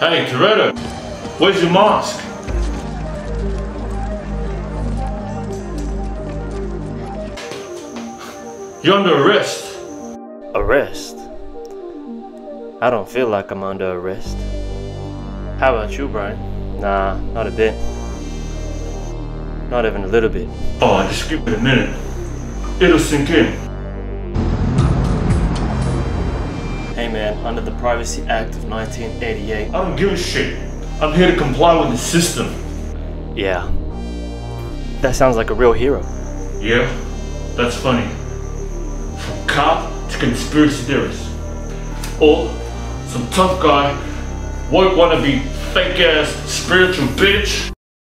Hey, Toretto, where's your mask? You're under arrest. Arrest? I don't feel like I'm under arrest. How about you, Brian? Nah, not a bit. Not even a little bit. Oh, just give it a minute. It'll sink in. Hey man, under the Privacy Act of 1988. I don't give a shit. I'm here to comply with the system. Yeah. That sounds like a real hero. Yeah, that's funny. From cop to conspiracy theorist. Or some tough guy, woke wannabe, fake ass spiritual bitch.